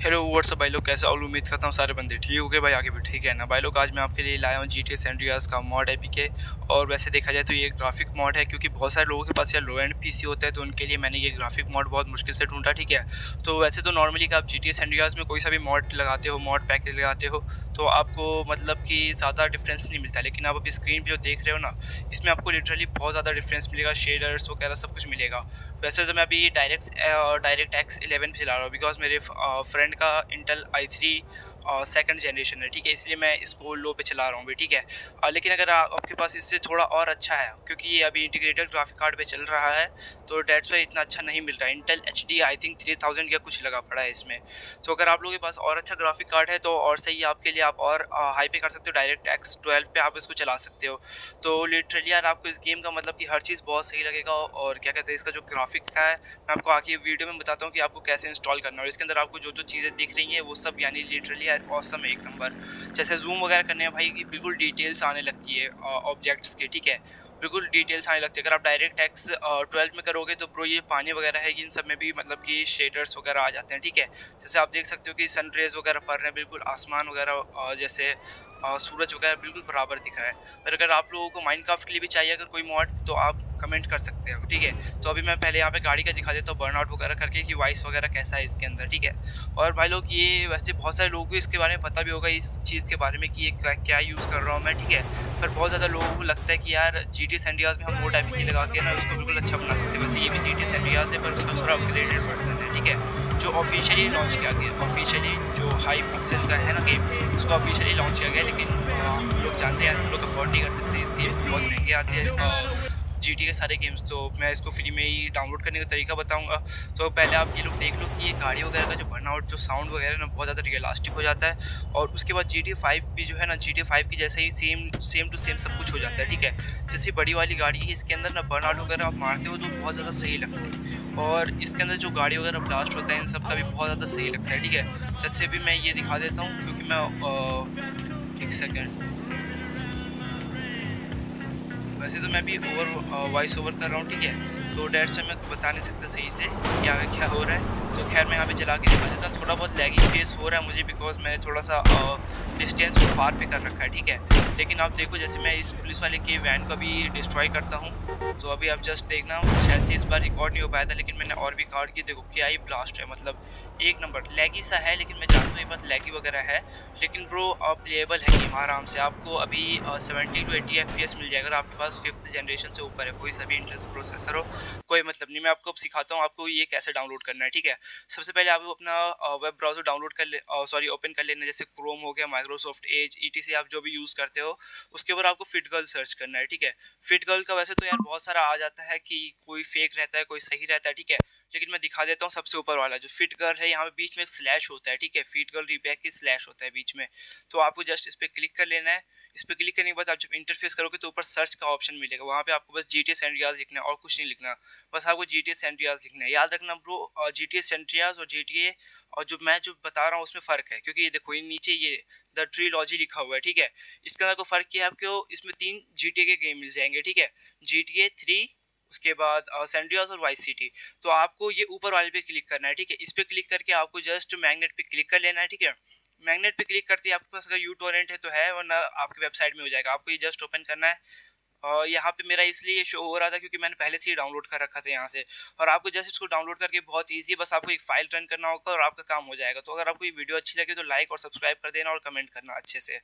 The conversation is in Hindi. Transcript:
हेलो व्हाट्सअप भाई लोग? कैसे और उम्मीद करता हूँ सारे बंदे ठीक हो गए भाई, आगे भी ठीक है ना? भाई लोग, आज मैं आपके लिए लाया हूँ जी टी एस का मॉड एपी के और वैसे देखा जाए तो ये ग्राफिक मॉड है, क्योंकि बहुत सारे लोगों के पास यार लो एंड पीसी होता है तो उनके लिए मैंने ये ग्राफिक मॉड बहुत मुश्किल से ढूंढा, ठीक है? तो वैसे तो नॉर्मली आप जी टी एस में कोई सा भी मॉड लगाते हो मॉड पैकेज लगाते हो तो आपको मतलब कि ज़्यादा डिफरेंस नहीं मिलता। लेकिन आप अभी स्क्रीन पर जो देख रहे हो ना, इसमें आपको लिटरली बहुत ज़्यादा डिफरेंस मिलेगा शेडर्स वगैरह सब कुछ मिलेगा। वैसे तो मैं अभी डायरेक्ट डायरेक्ट एक्स इलेवन चला रहा हूँ बिकॉज़ मेरे फ्रेंड का Intel I three second generation है ठीक है? इसलिए मैं इसको लो पे चला रहा हूँ भी ठीक है? आ, लेकिन अगर आपके पास इससे थोड़ा और अच्छा है क्योंकि ये अभी इंटीग्रेटेड ग्राफिक कार्ड पे चल रहा है तो डेट्स वाई इतना अच्छा नहीं मिल रहा है। Intel H D I think three thousand या कुछ लगा पड़ा है इसमें। तो अगर आप लोगों के पास और अच्छा ग्राफिक कार्ड है तो और सही आपके लिए आप और हाई पे कर सकते हो। डायरेक्ट एक्स ट्वेल्व पे आप इसको चला सकते हो। तो लिटरली यार आपको इस गेम का मतलब कि हर चीज़ बहुत सही लगेगा और क्या कहते हैं इसका जो ग्राफिक है मैं आपको आगे वीडियो में बताता हूँ कि आपको कैसे इंस्टॉल करना है। और इसके अंदर आपको जो जो चीज़ें दिख रही हैं वो सब यानी लिटरली यार औसम एक नंबर जैसे जूम वगैरह करने में भाई बिल्कुल डिटेल्स आने लगती है ऑब्जेक्ट्स के, ठीक है? बिल्कुल डिटेल्स आने लगती है। अगर आप डायरेक्ट टैक्स ट्वेल्थ में करोगे तो प्रो ये पानी वगैरह है कि इन सब में भी मतलब कि शेडर्स वगैरह आ जाते हैं, ठीक है? जैसे आप देख सकते हो कि सन रेज वगैरह पड़ रहे हैं, बिल्कुल आसमान वगैरह जैसे सूरज वगैरह बिल्कुल बराबर दिख रहा है। और अगर आप लोगों को माइंड के लिए भी चाहिए अगर कोई मॉड तो आप कमेंट कर सकते हो ठीक है? तो अभी मैं पहले यहाँ पे गाड़ी का दिखा देता हूँ बर्न आउट वगैरह करके कि वॉइस वगैरह कैसा है इसके अंदर ठीक है? और भाई लोग ये वैसे बहुत सारे लोगों को इसके बारे में पता भी होगा इस चीज़ के बारे में कि ये क्या, क्या यूज़ कर रहा हूँ मैं ठीक है? पर बहुत ज़्यादा लोगों को लगता है कि यार जी टी एस में हम वो टाइप की लगा के ना उसको बिल्कुल अच्छा बना सकते हैं। वैसे ये भी जी टी एस है पर उसका थोड़ा अपग्रेडेड वर्जन है ठीक है? जो ऑफिशियली लॉन्च किया गया ऑफिशियली जो हाई पिक्सल का है ना गेम उसको ऑफिशियली लॉन्च किया गया लेकिन लोग जानते हैं हम लोग अफोर्ड नहीं कर सकते इस गेम बहुत महँगे आते हैं। जी टी के सारे गेम्स तो मैं इसको फ्री में ही डाउनलोड करने का तरीका बताऊँगा। तो पहले आप ये लोग देख लो कि ये गाड़ी वगैरह का जो बर्नआउट जो साउंड वगैरह ना, बहुत ज़्यादा रियलास्टिक हो जाता है। और उसके बाद जी टी भी जो है ना जी टी की जैसे ही सेम सेम टू सेम सब कुछ हो जाता है, ठीक है? जैसे बड़ी वाली गाड़ी है, इसके अंदर ना बर्नआउट वगैरह आप मारते हो तो बहुत ज़्यादा सही लगता है। और इसके अंदर जो गाड़ी वगैरह ब्लास्ट होता है, इन सब का भी बहुत ज़्यादा सही लगता है, ठीक है? जैसे भी मैं ये दिखा देता हूँ, क्योंकि मैं एक सेकेंड वैसे तो मैं भी ओवर वॉइस ओवर कर रहा हूँ, ठीक है? तो डेढ़ से मैं बता नहीं सकता सही से कि आगे क्या हो रहा है। तो खैर मैं यहाँ पे चला के दिखा देता थोड़ा बहुत लैगिंग फेस हो रहा है मुझे बिकॉज़ मैंने थोड़ा सा डिस्टेंस फार पे कर रखा है, ठीक है? लेकिन आप देखो, जैसे मैं इस पुलिस वाले के वैन को भी डिस्ट्रॉय करता हूँ तो अभी आप जस्ट देखना, शायद से इस बार रिकॉर्ड नहीं हो पाया था, लेकिन मैंने और भी कार्ड की देखो, क्या ही ब्लास्ट है मतलब एक नंबर लैगी सा है, लेकिन मैं जानता हूँ ये बात लैगी वगैरह है, लेकिन ब्रो प्लेएबल है गेम आराम से, आपको अभी सेवेंटी टू एटी एफ़ मिल जाएगा अगर आपके पास फिफ्थ जनरेशन से ऊपर है, कोई सा भी इंटेल प्रोसेसर हो, कोई मतलब नहीं, मैं आपको अब सिखाता हूँ, आपको ये कैसे डाउनलोड करना है, ठीक है? सबसे पहले आपको अपना वेब ब्राउज़र डाउनलोड कर ले सॉरी ओपन कर लेना, जैसे क्रोम हो गया माइक्रोसॉफ्ट एज ई आप जो भी यूज़ करते हो, उसके ऊपर आपको फिट गर्ल सर्च करना है, ठीक है? फिट गर्ल का वैसे तो यार बहुत सारा आ जाता है कि कोई फेक रहता है, कोई सही रहता है, ठीक है? लेकिन मैं दिखा देता हूँ सबसे ऊपर वाला, जो फिट गर्ल है, यहाँ पे बीच में एक स्लैश होता है, ठीक है? फिट गर्ल रिबैक की स्लैश होता है बीच में। तो आपको जस्ट इस पर क्लिक कर लेना है। इस पर क्लिक करने के बाद आप जब इंटरफेस करोगे तो ऊपर सर्च का ऑप्शन मिलेगा। वहाँ पे आपको बस जी टी एस लिखना है और कुछ नहीं लिखना। बस आपको जी टी एस लिखना है। याद रखना ब्रो जी टी एस और जी टी ए और जो मैं जो बता रहा हूँ, उसमें फ़र्क है। क्योंकि ये देखो, ये नीचे ये द ट्री लॉजी लिखा हुआ है, ठीक है? इसके अंदर को फ़र्क किया है आपको इसमें तीन GTA के गेम मिल जाएँगे, ठीक है? जी टी ए थ्री उसके बाद सेंड्रियास और वाइस सिटी तो आपको ये ऊपर वाले पे क्लिक करना है, ठीक है? इस पर क्लिक करके आपको जस्ट मैग्नेट पे क्लिक कर लेना है, ठीक है? मैग्नेट पे क्लिक करते ही आपके पास अगर यू टोरेंट है तो है, वरना आपकी वेबसाइट में हो जाएगा। आपको ये जस्ट ओपन करना है। और यहाँ पे मेरा इसलिए ये शो हो रहा था क्योंकि मैंने पहले से ही डाउनलोड कर रखा था यहाँ से। और आपको जस्ट इसको डाउनलोड करके बहुत ईजी बस आपको एक फ़ाइल रन करना होगा और आपका काम हो जाएगा। तो अगर आपको ये वीडियो अच्छी लगे तो लाइक और सब्सक्राइब कर देना और कमेंट करना अच्छे से।